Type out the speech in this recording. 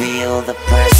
feel the pressure.